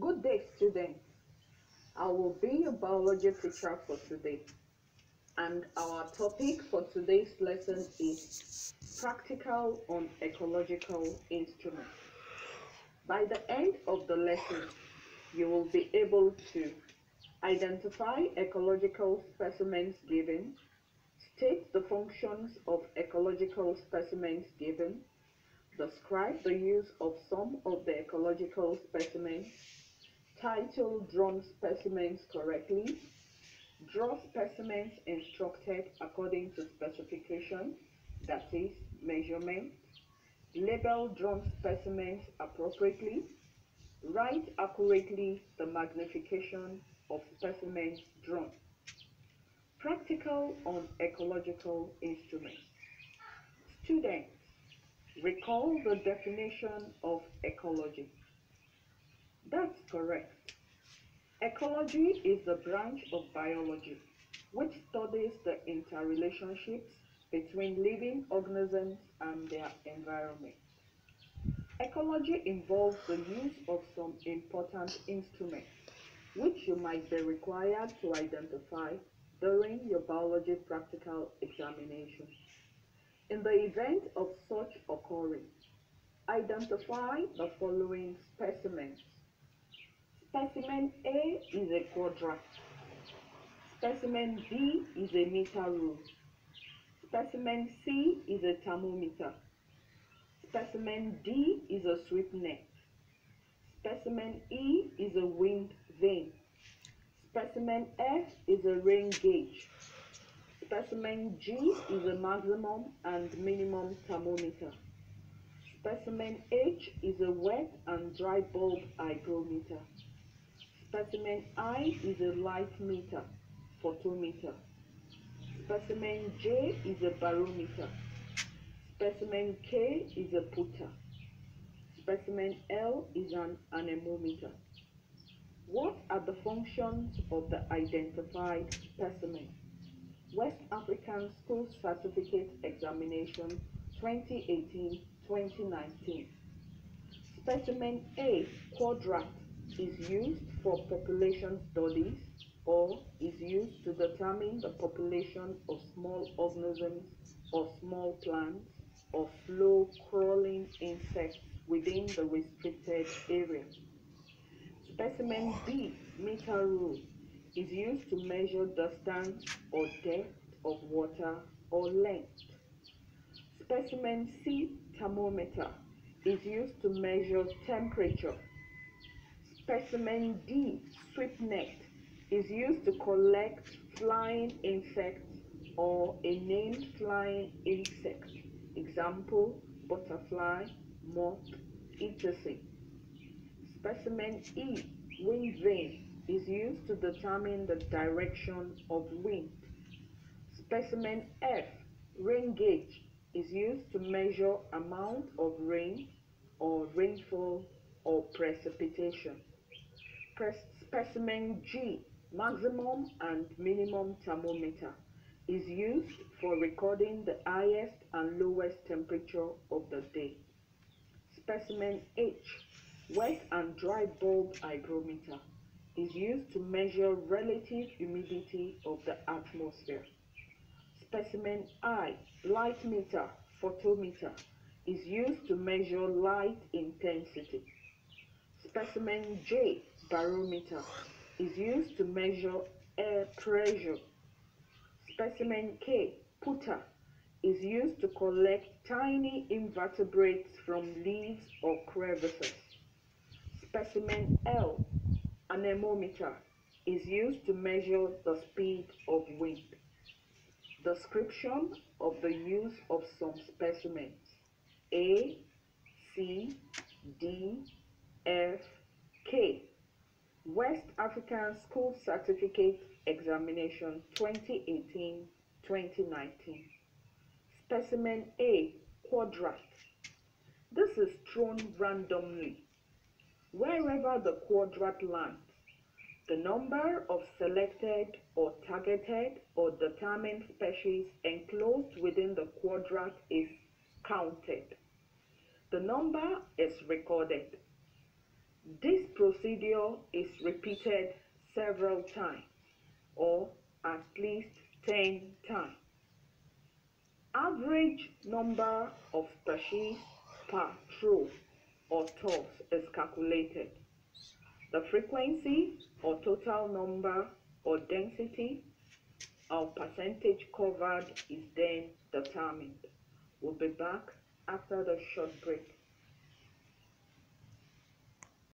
Good day, students. I will be your biology teacher for today. And our topic for today's lesson is practical on ecological instruments. By the end of the lesson, you will be able to identify ecological specimens given, state the functions of ecological specimens given, describe the use of some of the ecological specimens, title drawn specimens correctly, draw specimens instructed according to specification, that is, measurement, label drawn specimens appropriately, write accurately the magnification of specimens drawn. Practical on ecological instruments. Students, recall the definition of ecology. That's correct. Ecology is the branch of biology which studies the interrelationships between living organisms and their environment. Ecology involves the use of some important instruments which you might be required to identify during your biology practical examination. In the event of such occurring, identify the following. Specimen A is a quadrat. Specimen B is a meter rule. Specimen C is a thermometer. Specimen D is a sweep net. Specimen E is a wind vane. Specimen F is a rain gauge. Specimen G is a maximum and minimum thermometer. Specimen H is a wet and dry bulb hygrometer. Specimen I is a light meter, photometer. Specimen J is a barometer. Specimen K is a pooter. Specimen L is an anemometer. What are the functions of the identified specimen? West African School Certificate Examination 2018-2019. Specimen A, quadrat, is used for population studies or is used to determine the population of small organisms or small plants or slow crawling insects within the restricted area. Specimen B, meter rule, is used to measure distance or depth of water or length. Specimen C, thermometer, is used to measure temperature. Specimen D, sweep net, is used to collect flying insects or a named flying insect. Example, butterfly, moth, etc. Specimen E, wind vane, is used to determine the direction of wind. Specimen F, rain gauge, is used to measure amount of rain or rainfall or precipitation. Specimen G, maximum and minimum thermometer, is used for recording the highest and lowest temperature of the day. Specimen H, wet and dry bulb hygrometer, is used to measure relative humidity of the atmosphere. Specimen I, light meter, photometer, is used to measure light intensity. Specimen J, barometer, is used to measure air pressure. Specimen K, pooter, is used to collect tiny invertebrates from leaves or crevices. Specimen L, anemometer, is used to measure the speed of wind. Description of the use of some specimens A, C, D, F, K. West African School Certificate Examination 2018-2019. Specimen A, quadrat. This is thrown randomly. Wherever the quadrat lands, the number of selected or targeted or determined species enclosed within the quadrat is counted. The number is recorded. This procedure is repeated several times or at least 10 times. Average number of species per trough or toss is calculated. The frequency or total number or density or percentage covered is then determined. We'll be back after the short break.